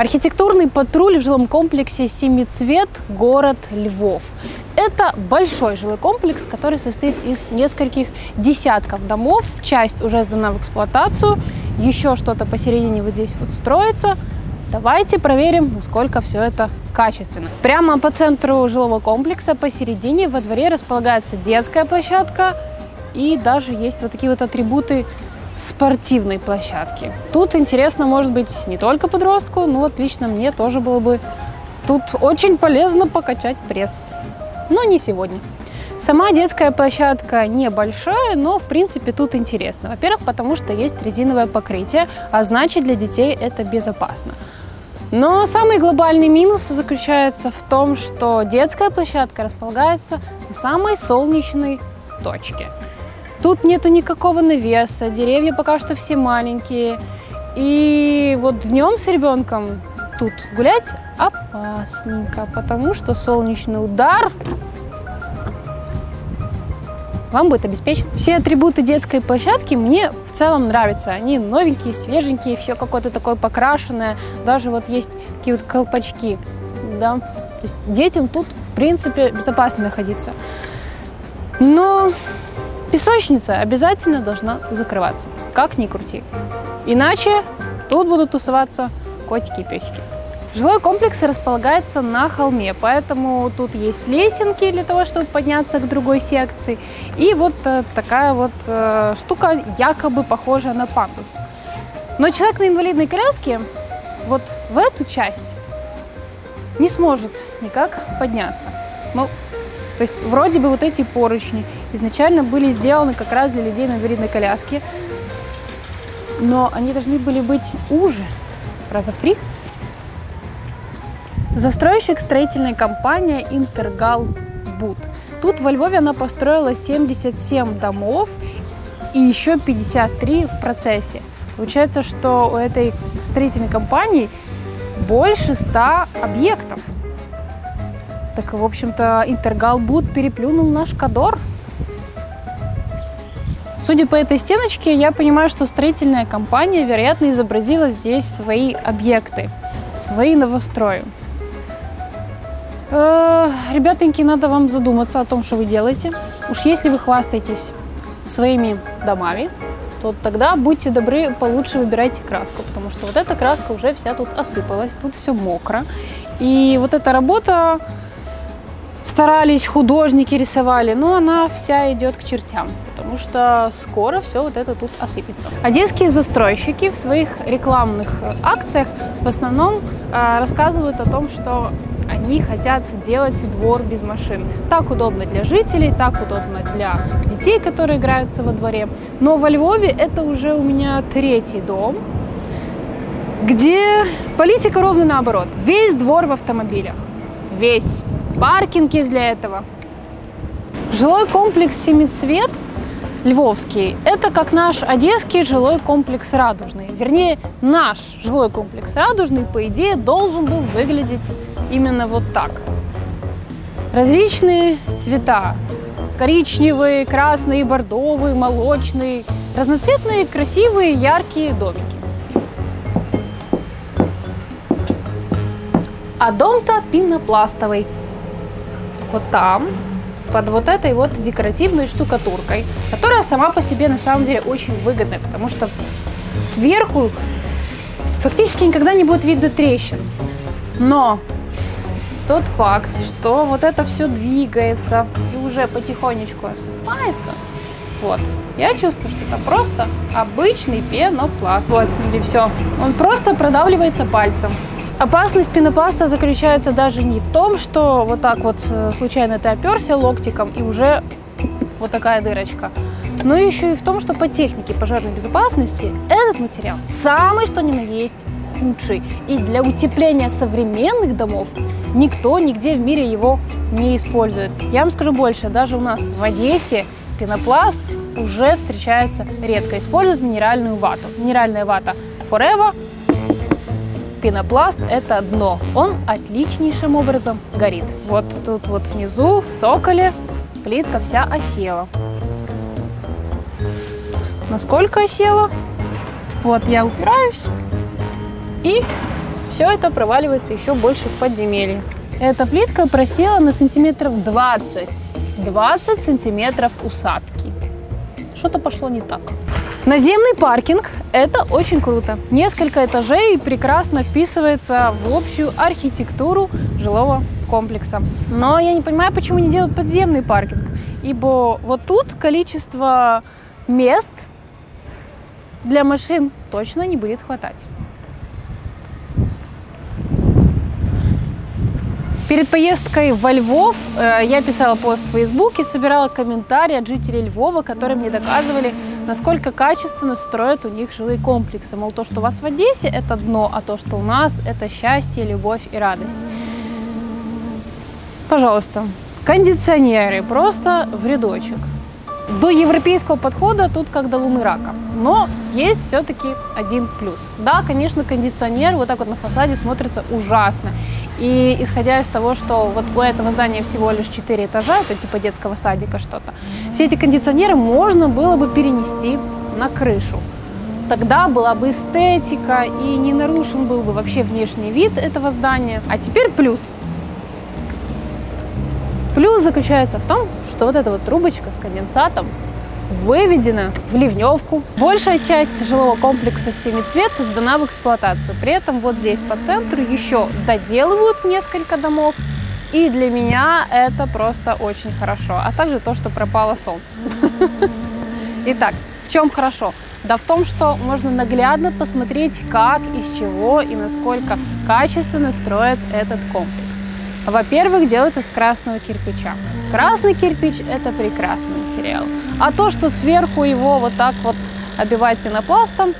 Архитектурный патруль в жилом комплексе «Семицвет», город Львов. Это большой жилой комплекс, который состоит из нескольких десятков домов. Часть уже сдана в эксплуатацию, еще что-то посередине вот здесь вот строится. Давайте проверим, насколько все это качественно. Прямо по центру жилого комплекса, посередине, во дворе располагается детская площадка. И даже есть вот такие вот атрибуты спортивной площадки. Тут интересно, может быть, не только подростку, но вот лично мне тоже было бы тут очень полезно покачать пресс. Но не сегодня. Сама детская площадка небольшая, но в принципе тут интересно. Во-первых, потому что есть резиновое покрытие, а значит для детей это безопасно. Но самый глобальный минус заключается в том, что детская площадка располагается на самой солнечной точке. Тут нету никакого навеса, деревья пока что все маленькие. И вот днем с ребенком тут гулять опасненько, потому что солнечный удар вам будет обеспечен. Все атрибуты детской площадки мне в целом нравятся. Они новенькие, свеженькие, все какое-то такое покрашенное. Даже вот есть такие вот колпачки. Да? То есть детям тут, в принципе, безопасно находиться. Но Песочница обязательно должна закрываться, как ни крути. Иначе тут будут тусоваться котики и песики. Жилой комплекс располагается на холме, поэтому тут есть лесенки для того, чтобы подняться к другой секции. И вот э, такая вот э, штука, якобы похожая на пандус. Но человек на инвалидной коляске вот в эту часть не сможет никак подняться. Ну, то есть вроде бы вот эти поручни изначально были сделаны как раз для людей на инвалидной коляске, но они должны были быть уже, раза в три. Застройщик строительной компания «Интергал Буд». Тут во Львове она построила 77 домов и еще 53 в процессе. Получается, что у этой строительной компании больше 100 объектов. Так, в общем-то, Интергал Буд переплюнул наш Кадор. Судя по этой стеночке, я понимаю, что строительная компания, вероятно, изобразила здесь свои объекты, свои новострои. Э, ребятоньки, надо вам задуматься о том, что вы делаете. Уж если вы хвастаетесь своими домами, то тогда будьте добры, получше выбирайте краску, потому что вот эта краска уже вся тут осыпалась, тут все мокро. И вот эта работа старались, художники рисовали, но она вся идет к чертям, потому что скоро все вот это тут осыпется. Одесские застройщики в своих рекламных акциях в основном э, рассказывают о том, что они хотят делать двор без машин. Так удобно для жителей, так удобно для детей, которые играются во дворе. Но во Львове это уже у меня третий дом, где политика ровно наоборот. Весь двор в автомобилях. Весь паркинг есть для этого. Жилой комплекс «Семицвет» Львовский – это как наш одесский жилой комплекс «Радужный». Вернее, наш жилой комплекс «Радужный», по идее, должен был выглядеть именно вот так. Различные цвета – коричневый, красный, бордовый, молочный, разноцветные, красивые, яркие домики. А дом-то пенопластовый – вот там, под вот этой вот декоративной штукатуркой, которая сама по себе на самом деле очень выгодная, потому что сверху фактически никогда не будет видно трещин. Но тот факт, что вот это все двигается и уже потихонечку осыпается, вот, я чувствую, что это просто обычный пенопласт. Вот, смотри, все. Он просто продавливается пальцем. Опасность пенопласта заключается даже не в том, что вот так вот э, случайно ты оперся локтиком и уже вот такая дырочка, но еще и в том, что по технике пожарной безопасности этот материал самый что ни на есть худший. И для утепления современных домов никто нигде в мире его не использует. Я вам скажу больше, даже у нас в Одессе пенопласт уже встречается редко. Используют минеральную вату. Минеральная вата Forever пенопласт – это дно. Он отличнейшим образом горит. Вот тут вот внизу, в цоколе, плитка вся осела. Насколько осела? Вот я упираюсь и все это проваливается еще больше в подземелье. Эта плитка просела на сантиметров 20. 20 сантиметров усадки. Что-то пошло не так. Наземный паркинг – это очень круто. Несколько этажей прекрасно вписывается в общую архитектуру жилого комплекса. Но я не понимаю, почему не делают подземный паркинг. Ибо вот тут количество мест для машин точно не будет хватать. Перед поездкой во Львов э, я писала пост в Фейсбуке, собирала комментарии от жителей Львова, которые мне доказывали, насколько качественно строят у них жилые комплексы. Мол, то, что у вас в Одессе, это дно, а то, что у нас, это счастье, любовь и радость. Пожалуйста, кондиционеры просто в рядочек. До европейского подхода тут как до луны рака. Но есть все-таки один плюс. Да, конечно, кондиционер вот так вот на фасаде смотрится ужасно. И исходя из того, что вот у этого здания всего лишь 4 этажа, это типа детского садика что-то, все эти кондиционеры можно было бы перенести на крышу. Тогда была бы эстетика и не нарушен был бы вообще внешний вид этого здания. А теперь плюс. Плюс заключается в том, что вот эта вот трубочка с конденсатом выведена в ливневку. Большая часть жилого комплекса «Семицвет» сдана в эксплуатацию. При этом вот здесь по центру еще доделывают несколько домов. И для меня это просто очень хорошо. А также то, что пропало солнце. Итак, в чем хорошо? Да в том, что можно наглядно посмотреть, как, из чего и насколько качественно строят этот комплекс. Во-первых, делают из красного кирпича. Красный кирпич – это прекрасный материал. А то, что сверху его вот так вот обивать пенопластом,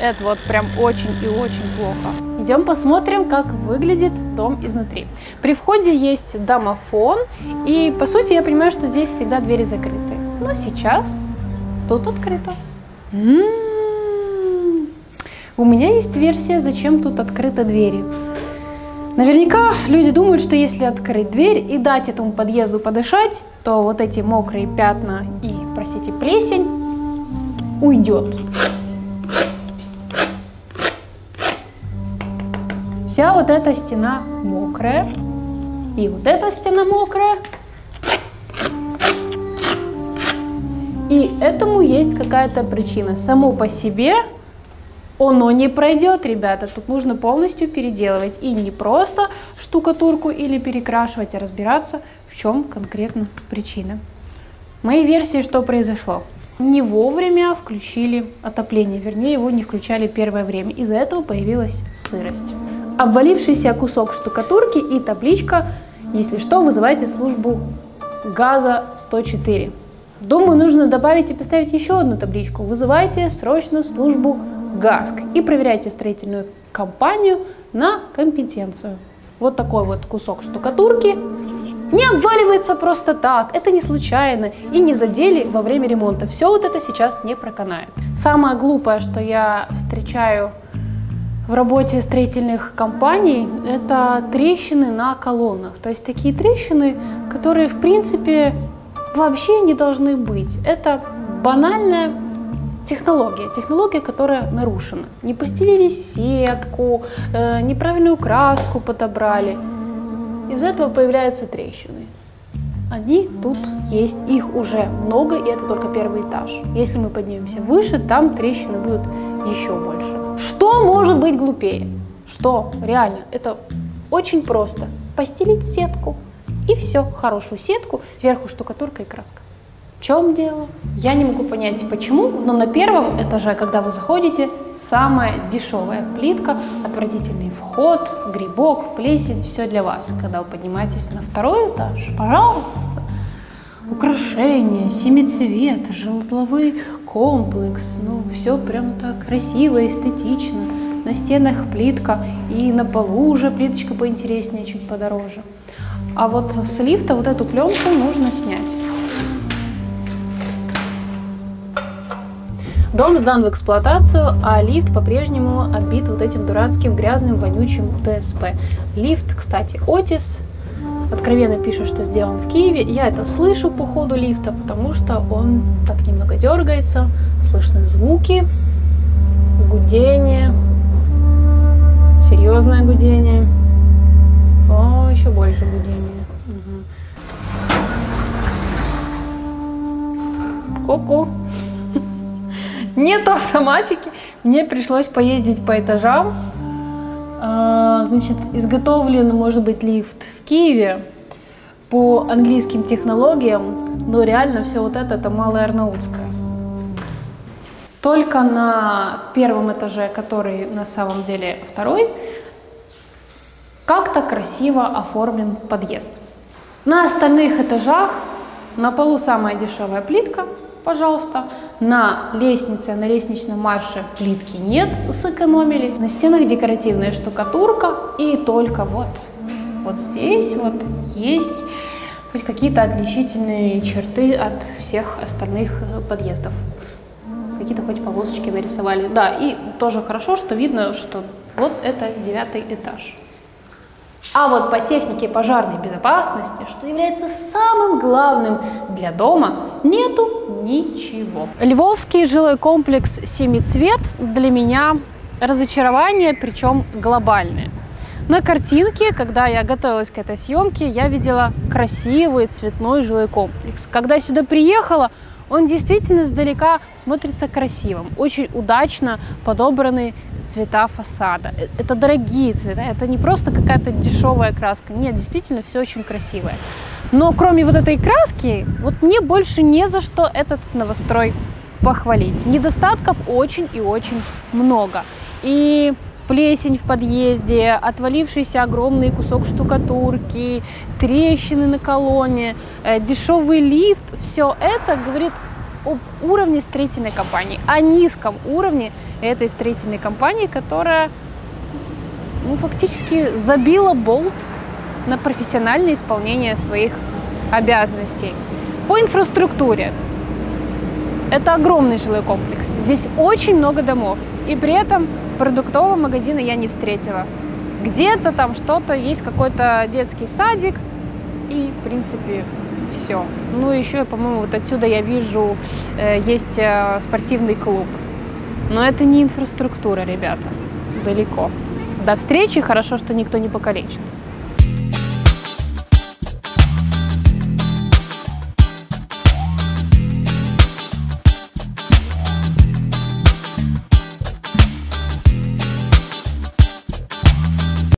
это вот прям очень и очень плохо. Идем посмотрим, как выглядит дом изнутри. При входе есть домофон, и по сути я понимаю, что здесь всегда двери закрыты. Но сейчас тут открыто. М -м -м. У меня есть версия, зачем тут открыты двери. Наверняка люди думают, что если открыть дверь и дать этому подъезду подышать, то вот эти мокрые пятна и, простите, плесень уйдет. Вся вот эта стена мокрая, и вот эта стена мокрая. И этому есть какая-то причина. Само по себе оно не пройдет, ребята. Тут нужно полностью переделывать. И не просто штукатурку или перекрашивать, а разбираться, в чем конкретно причина. Моей версии, что произошло? Не вовремя включили отопление, вернее, его не включали первое время. Из-за этого появилась сырость. Обвалившийся кусок штукатурки и табличка «Если что, вызывайте службу газа 104». Думаю, нужно добавить и поставить еще одну табличку. Вызывайте срочно службу ГАСК и проверяйте строительную компанию на компетенцию. Вот такой вот кусок штукатурки не обваливается просто так, это не случайно и не задели во время ремонта. Все вот это сейчас не проканает. Самое глупое, что я встречаю в работе строительных компаний, это трещины на колоннах. То есть такие трещины, которые в принципе вообще не должны быть. Это банальная Технология. Технология, которая нарушена. Не постелили сетку, э, неправильную краску подобрали. Из этого появляются трещины. Они тут есть, их уже много, и это только первый этаж. Если мы поднимемся выше, там трещины будут еще больше. Что может быть глупее? Что? Реально, это очень просто. Постелить сетку, и все, хорошую сетку, сверху штукатурка и краска. Чем дело? Я не могу понять почему, но на первом этаже, когда вы заходите, самая дешевая плитка, отвратительный вход, грибок, плесень, все для вас. Когда вы поднимаетесь на второй этаж, пожалуйста, украшения, семицвет, жилой комплекс, ну все прям так красиво, эстетично. На стенах плитка и на полу уже плиточка поинтереснее, чуть подороже. А вот с лифта вот эту пленку нужно снять. Дом сдан в эксплуатацию, а лифт по-прежнему обит вот этим дурацким грязным вонючим ТСП. Лифт, кстати, Отис, откровенно пишет, что сделан в Киеве. Я это слышу по ходу лифта, потому что он так немного дергается, слышны звуки, гудение. серьезное гудение. О, еще больше гудения. Ку-ку. Нету автоматики. Мне пришлось поездить по этажам. А, значит, изготовлен, может быть, лифт в Киеве по английским технологиям, но реально все вот это, это Малое Арнаутское. Только на первом этаже, который на самом деле второй, как-то красиво оформлен подъезд. На остальных этажах на полу самая дешевая плитка, пожалуйста. На лестнице, на лестничном марше плитки нет, сэкономили. На стенах декоративная штукатурка и только вот, вот здесь вот есть хоть какие-то отличительные черты от всех остальных подъездов. Какие-то хоть полосочки нарисовали. Да, и тоже хорошо, что видно, что вот это девятый этаж. А вот по технике пожарной безопасности, что является самым главным для дома, нету ничего. Львовский жилой комплекс «Семицвет» для меня разочарование, причем глобальное. На картинке, когда я готовилась к этой съемке, я видела красивый цветной жилой комплекс. Когда сюда приехала, он действительно издалека смотрится красивым, очень удачно подобраны цвета фасада. Э, это дорогие цвета, это не просто какая-то дешевая краска. Нет, действительно все очень красивое. Но кроме вот этой краски, вот мне больше не за что этот новострой похвалить. Недостатков очень и очень много. И плесень в подъезде, отвалившийся огромный кусок штукатурки, трещины на колонне, э, дешевый лифт, все это говорит об уровне строительной компании, о низком уровне этой строительной компании, которая ну, фактически забила болт на профессиональное исполнение своих обязанностей. По инфраструктуре. Это огромный жилой комплекс. Здесь очень много домов. И при этом продуктового магазина я не встретила. Где-то там что-то, есть какой-то детский садик. И, в принципе, все. Ну, еще, по-моему, вот отсюда я вижу, э, есть э, спортивный клуб. Но это не инфраструктура, ребята. Далеко. До встречи. Хорошо, что никто не покалечен.